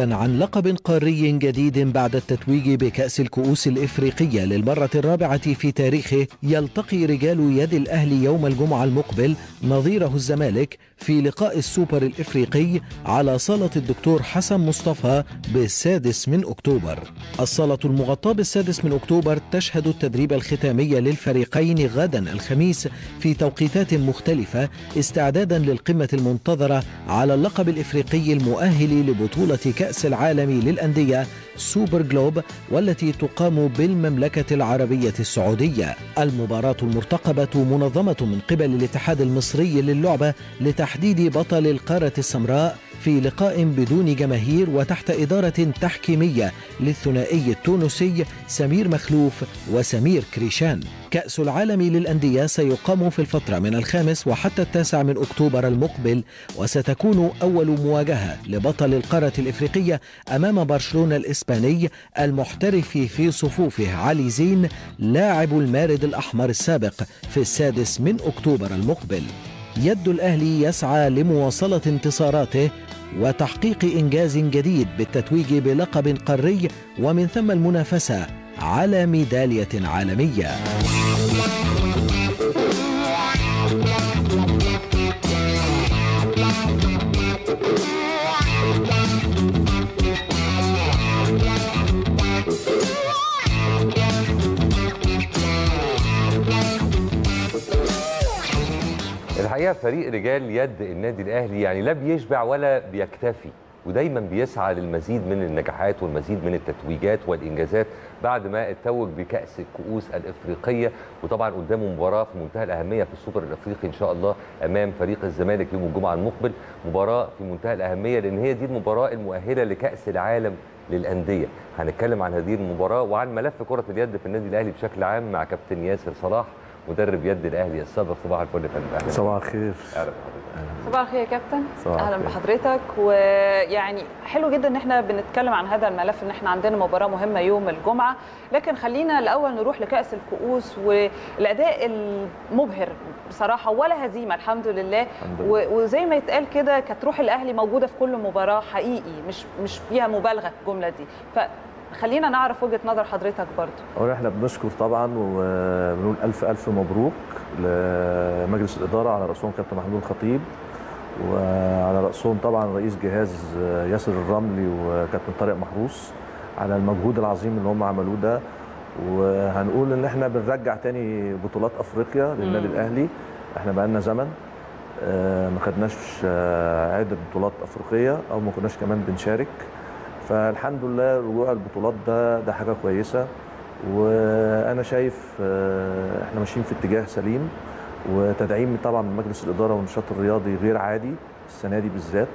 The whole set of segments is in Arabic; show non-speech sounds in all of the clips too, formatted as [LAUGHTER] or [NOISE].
عن لقب قاري جديد بعد التتويج بكأس الكؤوس الإفريقية للمرة الرابعة في تاريخه يلتقي رجال يد الأهلي يوم الجمعة المقبل نظيره الزمالك في لقاء السوبر الإفريقي على صالة الدكتور حسن مصطفى بالسادس من أكتوبر. الصالة المغطاة بالسادس من أكتوبر تشهد التدريب الختامي للفريقين غدا الخميس في توقيتات مختلفة استعدادا للقمة المنتظرة على اللقب الإفريقي المؤهل لبطولة كأس العالم للأندية سوبر جلوب والتي تقام بالمملكة العربية السعودية. المباراة المرتقبة منظمة من قبل الاتحاد المصري للعبة لتحديد بطل القارة السمراء في لقاء بدون جماهير وتحت إدارة تحكيمية للثنائي التونسي سمير مخلوف وسمير كريشان. كأس العالم للأندية سيقام في الفترة من الخامس وحتى التاسع من أكتوبر المقبل وستكون أول مواجهة لبطل القارة الإفريقية أمام برشلونة الإسباني المحترف في صفوفه علي زين لاعب المارد الأحمر السابق في السادس من أكتوبر المقبل. يد الأهلي يسعى لمواصلة انتصاراته وتحقيق إنجاز جديد بالتتويج بلقب قاري ومن ثم المنافسة على ميدالية عالمية. فريق رجال يد النادي الأهلي يعني لا بيشبع ولا بيكتفي ودايما بيسعى للمزيد من النجاحات والمزيد من التتويجات والإنجازات بعد ما اتوج بكأس الكؤوس الإفريقية. وطبعا قدامه مباراة في منتهى الأهمية في السوبر الإفريقي إن شاء الله أمام فريق الزمالك يوم الجمعة المقبل. مباراة في منتهى الأهمية لأن هي دي المباراة المؤهلة لكأس العالم للأندية. هنتكلم عن هذه المباراة وعن ملف كرة اليد في النادي الأهلي بشكل عام مع كابتن ياسر صلاح. مدرب يد الأهلي السابق. صباح الفل يا فندم. أهلا صباح الخير. أهلا بحضرتك. صباح الخير يا كابتن. أهلا. بحضرتك. ويعني حلو جدا إن إحنا بنتكلم عن هذا الملف إن إحنا عندنا مباراة مهمة يوم الجمعة. لكن خلينا الأول نروح لكأس الكؤوس والأداء المبهر بصراحة ولا هزيمة الحمد لله. الحمد لله. وزي ما يتقال كده كانت روح الأهلي موجودة في كل مباراة حقيقي مش مش فيها مبالغة الجملة دي. فخلينا نعرف وجهة نظر حضرتك برضو أولا إحنا بنشكر طبعا وبنقول ألف ألف مبروك لمجلس الإدارة على رأسهم كابتن محمود الخطيب وعلى رأسهم طبعا رئيس جهاز ياسر الرملي وكابتن طارق محروس على المجهود العظيم اللي هم عملوه ده. وهنقول إن إحنا بنرجع تاني بطولات أفريقيا للنادي. الأهلي. إحنا بقالنا زمن آه، ما خدناش آه، عدة بطولات أفريقية أو ما كناش كمان بنشارك. فالحمد لله رجوع البطولات ده ده حاجة كويسة. وأنا شايف آه، إحنا ماشيين في اتجاه سليم. وتدعيم طبعا من مجلس الإدارة والنشاط الرياضي غير عادي السنة دي بالذات.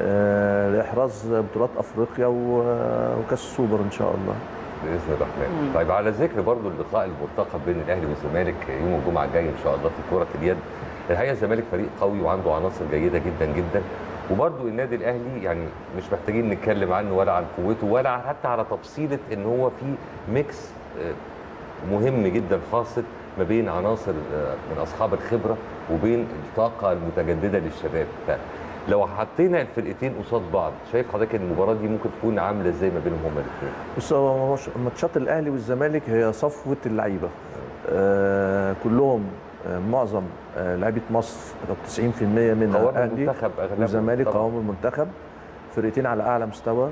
آه، لإحراز بطولات أفريقيا و- وكأس السوبر إن شاء الله. بإذن الرحمن. طيب على ذكر برضو اللقاء المرتقب بين الأهلي والزمالك يوم الجمعة الجاي إن شاء الله في كرة اليد. الحقيقة الزمالك فريق قوي وعنده عناصر جيدة جدا جدا. وبرضو النادي الأهلي يعني مش محتاجين نتكلم عنه ولا عن قوته ولا حتى على تفصيله إن هو في ميكس آه، مهم جدا خاصه ما بين عناصر آه، من أصحاب الخبرة وبين الطاقة المتجددة للشباب. فلو حطينا الفرقتين قصاد بعض شايف حضرتك المباراة دي ممكن تكون عاملة إزاي ما بينهم هما الاثنين بص هو ماتشات الأهلي والزمالك هي صفوة اللعيبة. آه كلهم معظم آه لعيبة مصر لو 90% منها قوام أهلي المنتخب أغلبهم والزمالك طبعاً. قوام المنتخب. فرقتين على أعلى مستوى.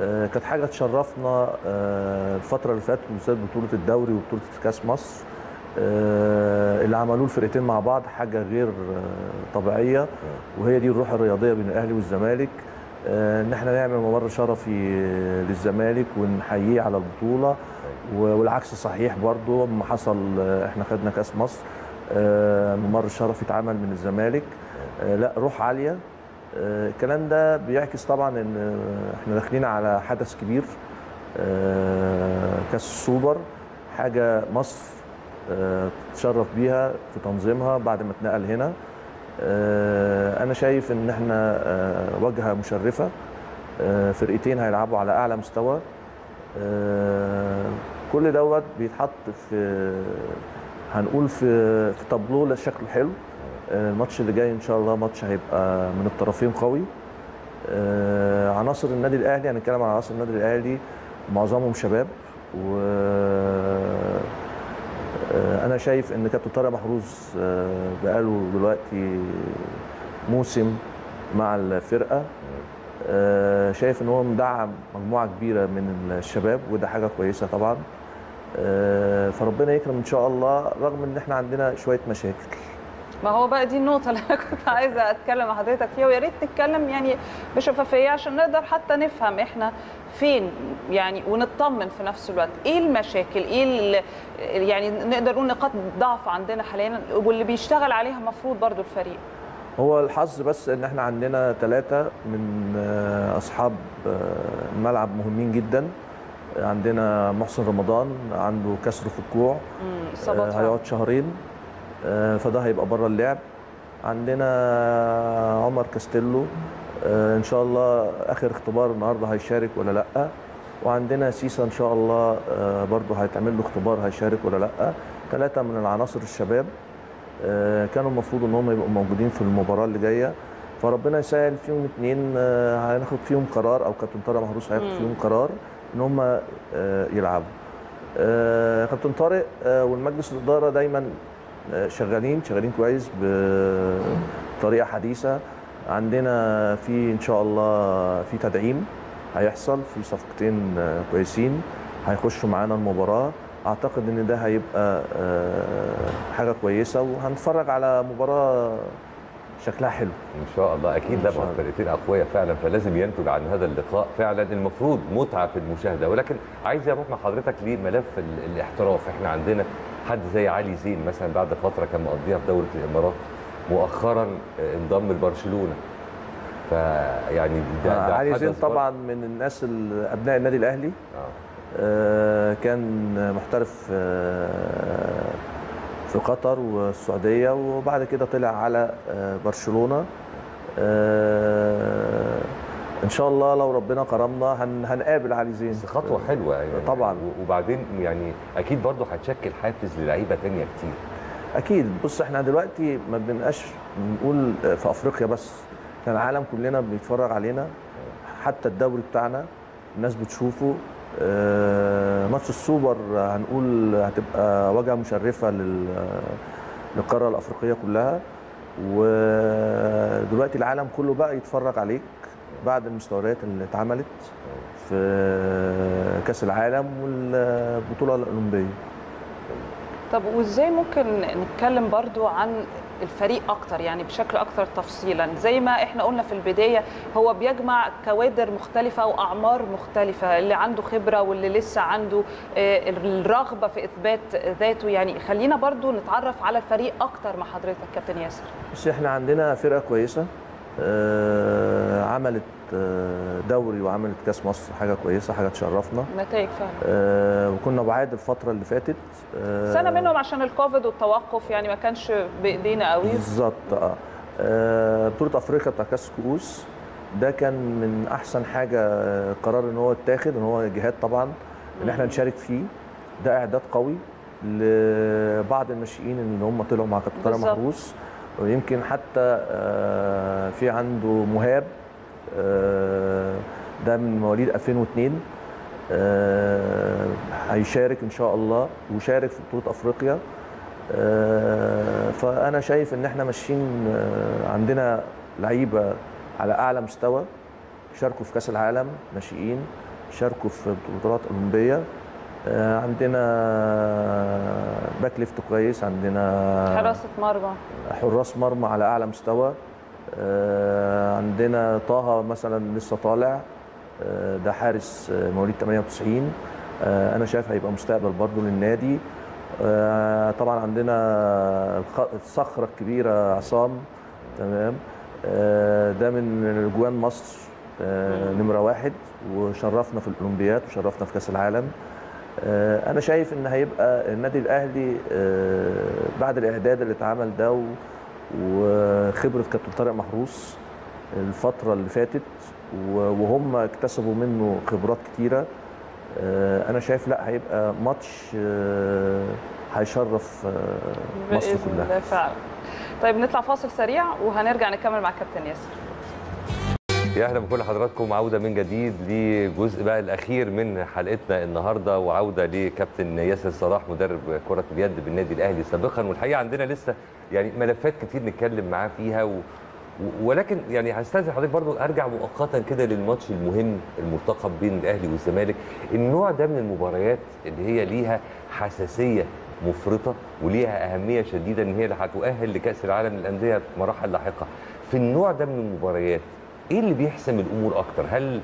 آه كانت حاجة تشرفنا آه الفترة اللي فاتت بالذات بطولة الدوري وبطولة كأس مصر. اللي عملوه الفرقتين مع بعض حاجة غير طبيعية. وهي دي الروح الرياضية بين الأهلي والزمالك. إن إحنا نعمل ممر شرفي للزمالك ونحييه على البطولة. والعكس صحيح برضو لما حصل إحنا خدنا كاس مصر آه، ممر شرفي اتعمل من الزمالك. آه، لا روح عالية. آه، الكلام ده بيعكس طبعا إن إحنا داخلين على حدث كبير. كاس السوبر حاجة مصر تتشرف بيها في تنظيمها بعد ما اتنقل هنا. أنا شايف إن إحنا واجهه مشرفة. فرقتين هيلعبوا على أعلى مستوى. كل دوت بيتحط في هنقول في في تابلو شكله حلو آه، الماتش اللي جاي إن شاء الله ماتش هيبقى من الطرفين قوي. آه، عناصر النادي الأهلي هنتكلم عن عناصر النادي الأهلي معظمهم شباب. و آه، أنا شايف إن كابتن طارق محروس آه، بقاله دلوقتي موسم مع الفرقة. آه، شايف إن هو مدعم مجموعة كبيرة من الشباب وده حاجة كويسة طبعا. آه، فربنا يكرم إن شاء الله رغم إن إحنا عندنا شوية مشاكل. ما هو بقى دي النقطة اللي أنا [LAUGHS] كنت عايزة أتكلم مع حضرتك فيها ويا ريت نتكلم يعني بشفافية عشان نقدر حتى نفهم إحنا فين يعني ونطمن في نفس الوقت. إيه المشاكل؟ إيه ال- يعني نقدر نقول نقاط ضعف عندنا حاليا واللي بيشتغل عليها المفروض برضو الفريق. هو الحظ بس إن إحنا عندنا ثلاثة من آه، أصحاب آه، الملعب مهمين جدا. عندنا محسن رمضان عنده كسر في الكوع آه، هيقعد شهرين فده هيبقى بره اللعب. عندنا عمر كاستيلو إن شاء الله آخر اختبار النهارده هيشارك ولا لأ. وعندنا سيسا إن شاء الله برضه هيتعمل له اختبار هيشارك ولا لأ. ثلاثة من العناصر الشباب. كانوا المفروض إن هم يبقوا موجودين في المباراة اللي جاية. فربنا يسهل فيهم اثنين هناخد فيهم قرار أو كابتن طارق محروس هياخد. فيهم قرار إن هم آه، يلعبوا. آه، كابتن طارق آه، والمجلس الإدارة دايما آه، شغالين شغالين كويس بطريقة حديثة. عندنا في إن شاء الله في تدعيم هيحصل في صفقتين آه، كويسين هيخشوا معانا المباراة. أعتقد إن ده هيبقى آه، حاجة كويسة وهنتفرج على مباراة شكلها حلو إن شاء الله أكيد الله. فرقتين أقوياء فعلا فلازم ينتج عن هذا اللقاء فعلا المفروض متعة في المشاهدة ولكن عايز أروح مع حضرتك لملف ال- الاحتراف إحنا عندنا حد زي علي زين مثلا بعد فترة كان مقضيها في دوله الإمارات مؤخرا آه، انضم لبرشلونة فيعني ده, ده علي حدث زين. طبعا من الناس ال- أبناء النادي الأهلي آه. آه، كان محترف آه، في قطر والسعودية وبعد كده طلع على آه، برشلونة. إن شاء الله لو ربنا كرمنا هن- هنقابل علي زين. بس خطوة حلوة يعني. طبعا. وبعدين يعني أكيد برضه هتشكل حافز للعيبة تانية كتير. أكيد. بص إحنا دلوقتي ما بنبقاش بنقول في أفريقيا بس. إحنا العالم كلنا بيتفرج علينا. حتى الدوري بتاعنا الناس بتشوفه. ماتش السوبر هنقول هتبقى واجهه مشرفة لل- للقارة الأفريقية كلها. ودلوقتي العالم كله بقى يتفرج عليك بعد المستويات اللي اتعملت في كأس العالم والبطولة الأولمبية. طب وإزاي ممكن نتكلم برضو عن الفريق أكتر يعني بشكل أكثر تفصيلا. زي ما إحنا قلنا في البداية هو بيجمع كوادر مختلفة وأعمار مختلفة اللي عنده خبرة واللي لسه عنده آه، الرغبة في إثبات ذاته. يعني خلينا برضو نتعرف على الفريق أكتر مع حضرتك كابتن ياسر. بس إحنا عندنا فرقة كويسة. عملت آه، دوري وعملت كاس مصر حاجة كويسة حاجة تشرفنا. نتائج فعلا. آه، وكنا بعاد الفترة اللي فاتت. آه، سنة منهم عشان الكوفيد والتوقف يعني ما كانش بإيدينا قوي. بالظبط آه. آه، بطولة أفريقيا بتاع كاس كؤوس ده كان من أحسن حاجة آه، قرار إن هو اتاخد إن هو جهاد طبعا إن إحنا نشارك فيه. ده إعداد قوي لبعض الناشئين اللي هم طلعوا مع كابتن طارق. محروس ويمكن حتى آه، في عنده مهاب آه، ده من مواليد 2002 آه، هيشارك إن شاء الله وشارك في بطولة أفريقيا. فأنا شايف إن إحنا ماشيين عندنا لعيبة على أعلى مستوى شاركوا في كأس العالم ناشئين شاركوا في بطولات أولمبية. عندنا back left كويس عندنا حراسه مرمى. حراس مرمى على أعلى مستوى. آه، عندنا طه مثلا لسه طالع. آه، ده حارس آه، مواليد 98 آه، أنا شايف هيبقى مستقبل برضه للنادي. آه، طبعا عندنا الصخره الكبيره عصام. تمام. آه، ده من جوان مصر. آه، نمرة واحد. وشرفنا في الأولمبياد وشرفنا في كأس العالم. آه، أنا شايف إن هيبقى النادي الأهلي آه، بعد الإعداد اللي اتعمل ده وخبرة كابتن طارق محروس الفترة اللي فاتت وهم اكتسبوا منه خبرات كتيرة آه، أنا شايف لأ هيبقى ماتش آه، هيشرف آه، مصر كلها. فعلا. طيب نطلع فاصل سريع وهنرجع نكمل مع كابتن ياسر. يا أهلا بكل حضراتكم. عودة من جديد لجزء بقى الأخير من حلقتنا النهارده وعودة لكابتن ياسر صلاح مدرب كرة اليد بالنادي الأهلي سابقا. والحقيقة عندنا لسه يعني ملفات كتير نتكلم معاه فيها و... ولكن يعني هستأذن حضرتك برضو أرجع مؤقتا كده للماتش المهم المرتقب بين الأهلي والزمالك. النوع ده من المباريات اللي هي ليها حساسية مفرطة وليها أهمية شديدة إن هي اللي هتؤهل لكأس العالم للأندية في مراحل لاحقة. في النوع ده من المباريات إيه اللي بيحسم الأمور أكتر؟ هل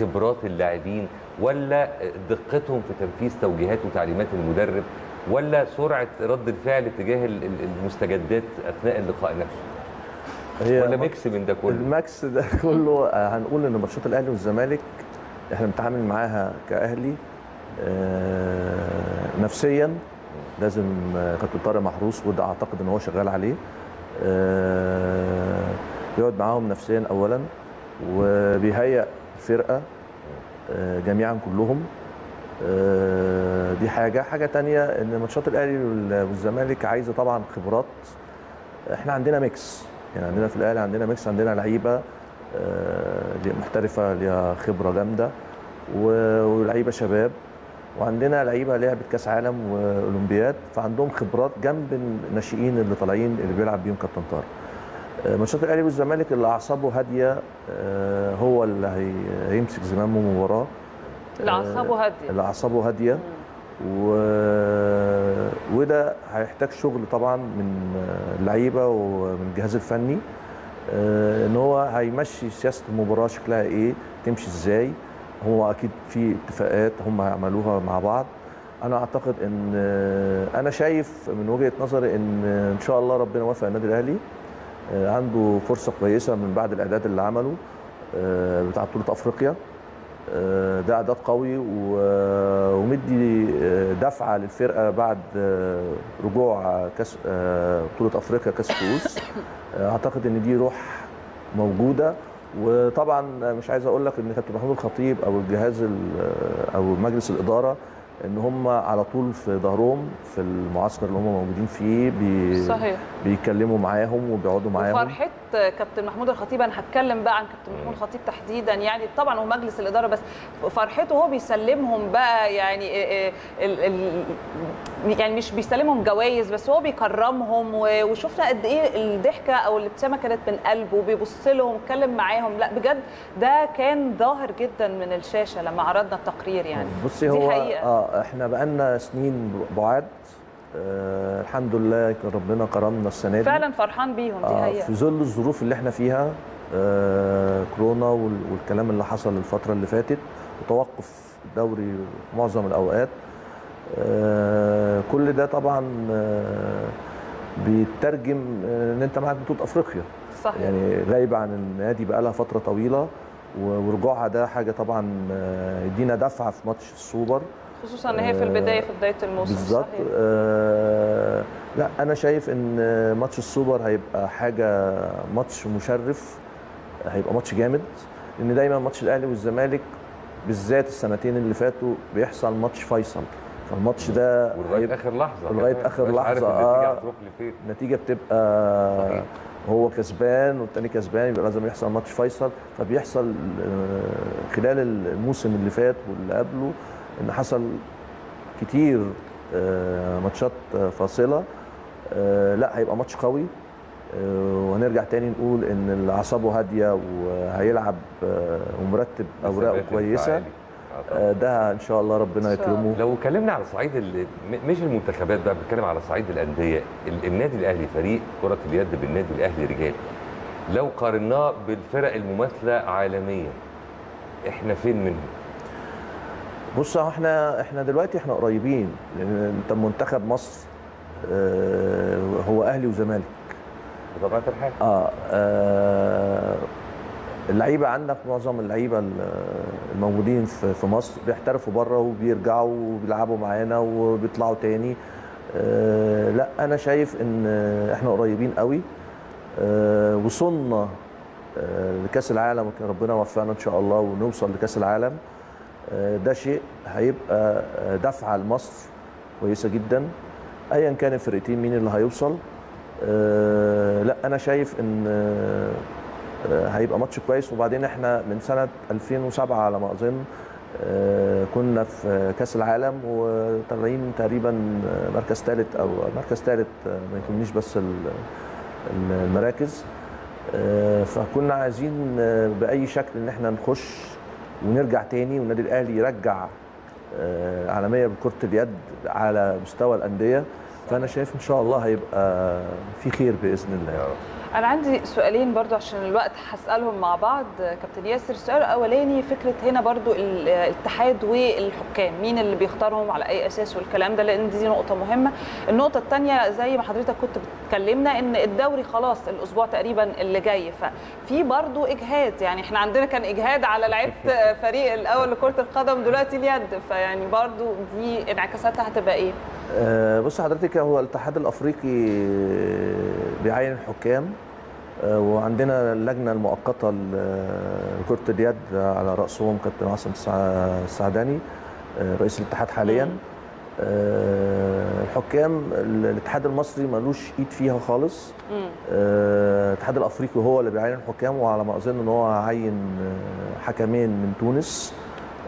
خبرات اللاعبين ولا دقتهم في تنفيذ توجيهات وتعليمات المدرب ولا سرعة رد الفعل تجاه المستجدات أثناء اللقاء نفسه؟ هي ولا mix من ده كله؟ ال mix ده [LAUGHS] كله آه، هنقول إن ماتشات الأهلي والزمالك إحنا بنتعامل معاها كأهلي آه، نفسيا. لازم آه، كابتن طارق محروس وده أعتقد إن هو شغال عليه. آه، بيقعد معاهم نفسيا اولا. وبيهيئ فرقة آه، جميعا كلهم. آه، دي حاجة. حاجة تانية إن ماتشات الأهلي وال- والزمالك عايزة طبعا خبرات. إحنا عندنا mix. يعني عندنا في الأهلي عندنا mix عندنا لعيبة آه، محترفة ليها خبرة جامدة ولعيبة شباب وعندنا لعيبة لعبت كأس عالم واولمبياد فعندهم خبرات جنب الناشئين اللي طالعين اللي بيلعب بيهم كابتن طارق. ماتشات الأهلي والزمالك اللي أعصابه هادية آه، هو اللي هي- هيمسك زمام المباراه اللي أعصابه هادية. اللي أعصابه هادية. و... وده هيحتاج شغل طبعا من اللعيبة ومن الجهاز الفني آه، إن هو هيمشي سياسة المباراة شكلها إيه تمشي إزاي. هو أكيد في اتفاقات هم هيعملوها مع بعض. أنا أعتقد إن آه، أنا شايف من وجهة نظري إن إن شاء الله ربنا وفق النادي الأهلي. آه، عنده فرصة كويسة من بعد الأعداد اللي عمله آه، بتاع بطولة أفريقيا. آه، ده أعداد قوي ومدي آه، دفعة للفرقة بعد آه، رجوع كاس آه، بطولة أفريقيا كاس كؤوس آه، أعتقد إن دي روح موجودة. وطبعا مش عايز أقول لك إن كابتن محمود الخطيب أو الجهاز ال- أو مجلس الإدارة إن هم على طول في ظهرهم في المعسكر اللي هم موجودين فيه بي صحيح. بيتكلموا معاهم وبيقعدوا معاهم. وفرحة كابتن محمود الخطيب أنا هتكلم بقى عن كابتن محمود الخطيب تحديدا يعني طبعا ومجلس الإدارة بس فرحته هو بيسلمهم بقى يعني ال ال يعني مش بيسلمهم جوائز بس هو بيكرمهم وشفنا قد إيه الضحكة أو الابتسامة كانت من قلبه وبيبص لهم اتكلم معاهم. لا بجد ده كان ظاهر جدا من الشاشة لما عرضنا التقرير يعني. بصي دي هو حقيقة. آه إحنا بقالنا سنين بعاد. آه الحمد لله ربنا كرمنا السنة دي. فعلا فرحان بيهم دي آه في ظل الظروف اللي إحنا فيها آه كورونا وال- والكلام اللي حصل الفترة اللي فاتت وتوقف الدوري معظم الأوقات. آه كل ده طبعا آه بيترجم آه، إن أنت معاك بطولة أفريقيا. صحيح. يعني غايبه عن النادي بقى لها فترة طويلة ورجوعها ده حاجة طبعا آه، يدينا دفعة في ماتش السوبر. خصوصا إن هي في البداية في بداية الموسم بالظبط صحيح. آه لا أنا شايف إن ماتش السوبر هيبقى حاجة ماتش مشرف هيبقى ماتش جامد لأن دايما ماتش الأهلي والزمالك بالذات السنتين اللي فاتوا بيحصل ماتش فيصل فالماتش ده هيبقى- آخر لحظة كمان. آخر مش عارف لحظة، النتيجة آه. هتروح لفين النتيجة بتبقى صحيح. هو كسبان والتاني كسبان يبقى لازم يحصل ماتش فيصل فبيحصل آه، خلال الموسم اللي فات واللي قبله إن حصل كتير آه، ماتشات آه، فاصلة آه، لا هيبقى ماتش قوي. وهنرجع تاني نقول إن اللي اعصابه هادية وهيلعب ومرتب اوراقه كويسة. ده إن شاء الله ربنا. يكرمه. لو اتكلمنا على صعيد مش المنتخبات بقى بنتكلم على صعيد الأندية. ال- النادي الأهلي فريق كرة اليد بالنادي الأهلي رجال. لو قارناه بالفرق المماثلة عالميا إحنا فين منهم؟ بص إحنا إحنا دلوقتي إحنا قريبين لأن انت منتخب مصر آه، هو أهلي وزمالك. بطبيعه الحال. آه, آه اللعيبة عندك معظم اللعيبة ال- الموجودين في في مصر بيحترفوا بره وبيرجعوا وبيلعبوا معانا وبيطلعوا تاني. آه لا أنا شايف إن إحنا قريبين قوي. آه وصلنا آه لكأس العالم وكان ربنا وفقنا إن شاء الله ونوصل لكأس العالم. ده شيء هيبقى آه، دفعه لمصر كويسة جدا. ايا كان الفرقتين مين اللي هيوصل؟ آه لا أنا شايف إن آه آه، هيبقى ماتش كويس. وبعدين إحنا من سنة 2007 على ما أظن آه، كنا في كأس العالم وطالعين تقريبا آه، مركز ثالث أو مركز ثالث آه، ما يهمنيش بس ال- ال- المراكز. آه، فكنا عايزين آه، بأي شكل إن إحنا نخش ونرجع تاني والنادي الأهلي يرجع آه، عالمية بكرة اليد على مستوى الأندية. فأنا شايف إن شاء الله هيبقى في خير بإذن الله يا رب. أنا عندي سؤالين برضو عشان الوقت هسألهم مع بعض. كابتن ياسر السؤال الاولاني فكرة هنا برضو ال- الاتحاد والحكام مين اللي بيختارهم على أي أساس والكلام ده؟ لأن دي نقطة مهمة. النقطة الثانية زي ما حضرتك كنت بتكلمنا إن الدوري خلاص الأسبوع تقريبا اللي جاي. ففي برضو إجهاد يعني إحنا عندنا كان إجهاد على لعيبة [LAUGHS] فريق الأول لكرة القدم دلوقتي اليد. فيعني برضو دي انعكاساتها هتبقى إيه؟ آه، بص حضرتك هو الاتحاد الأفريقي بيعين الحكام. وعندنا اللجنة المؤقتة لكره اليد على رأسهم كابتن عاصم السع- السعداني آه، رئيس الاتحاد حاليا. آه، الحكام ال- الاتحاد المصري ملوش ايد فيها خالص. آه، الاتحاد الأفريقي هو اللي بيعين الحكام وعلى ما أظن إن هو عين آه، حكمين من تونس.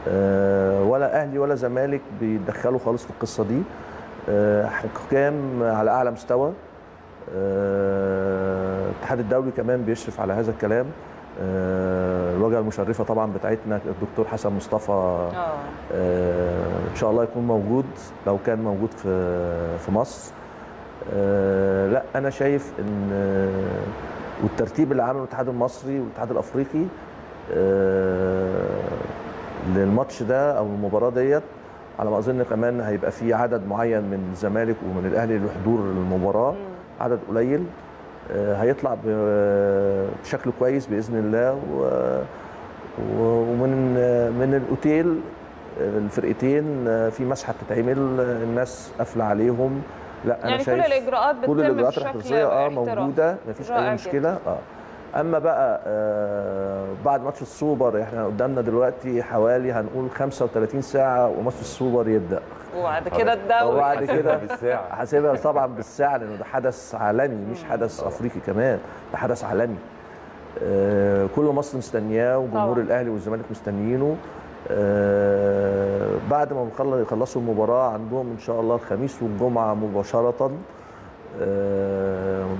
آه، ولا أهلي ولا زمالك بيتدخلوا خالص في القصة دي. آه، حكام على أعلى مستوى. آه، الاتحاد الدولي كمان بيشرف على هذا الكلام. آه، الواجهه المشرفة طبعا بتاعتنا الدكتور حسن مصطفى آه. آه، إن شاء الله يكون موجود لو كان موجود في في مصر. آه، لا أنا شايف إن آه، والترتيب اللي عمله الاتحاد المصري والاتحاد الأفريقي آه، للماتش ده أو المباراة ديت على ما أظن كمان هيبقى في عدد معين من الزمالك ومن الأهلي لحضور المباراة. عدد قليل آه، هيطلع ب- بشكل كويس بإذن الله ومن آه، من الأوتيل آه، الفرقتين آه، في مسحة بتتعمل آه، الناس قافلة عليهم. لا أنا يعني كل شايف الإجراءات بتتم كل الاجراءات آه. موجودة مفيش أي مشكلة. آه. أما بقى آه بعد ماتش السوبر إحنا قدامنا دلوقتي حوالي هنقول 35 ساعة وماتش السوبر يبدأ. وبعد كده الدوري. وبعد كده بالساعة. حاسبها طبعا بالساعة لأنه ده حدث عالمي مش حدث أفريقي كمان ده حدث عالمي. آه، كل مصر مستنياه وجمهور. الأهلي والزمالك مستنيينه. آه، بعد ما بنخلص- يخلصوا المباراة عندهم إن شاء الله الخميس والجمعة مباشرة.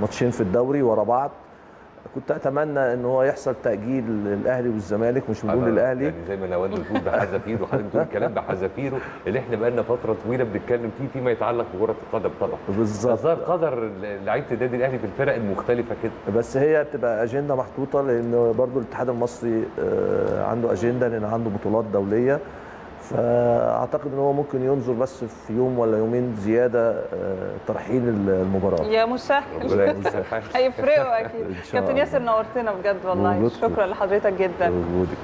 ماتشين في الدوري ورا بعض. كنت أتمنى إن هو يحصل تأجيل الاهلي والزمالك مش بنقول أنا الاهلي يعني زي ما نوال بتقول بحذافيره وحضرتك بتقول الكلام بحذافيره اللي إحنا بقالنا فترة طويلة بنتكلم فيه فيما يتعلق بكرة القدم طبعا. بالظبط. فظهر قدر لعيبة النادي الأهلي في الفرق المختلفة كده. بس هي بتبقى أجندة محطوطة لأن برضو الاتحاد المصري آه، عنده أجندة لأن عنده بطولات دولية. فأعتقد إن هو ممكن ينظر بس في يوم ولا يومين زيادة آه، ترحيل المباراة يا مسهل. [LAUGHS] هيفرقوا أكيد كابتن. ياسر نورتنا بجد والله. شكرا لحضرتك جدا وجودك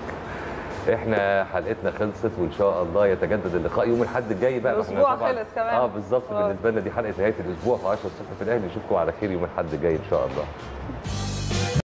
إحنا حلقتنا خلصت وإن شاء الله يتجدد اللقاء يوم الأحد الجاي بقى طبعاً- خلص كمان. آه بالظبط آه. بالنسبة لنا دي حلقة نهاية الأسبوع في 10 الصبح في الأهلي نشوفكم على خير يوم الأحد الجاي إن شاء الله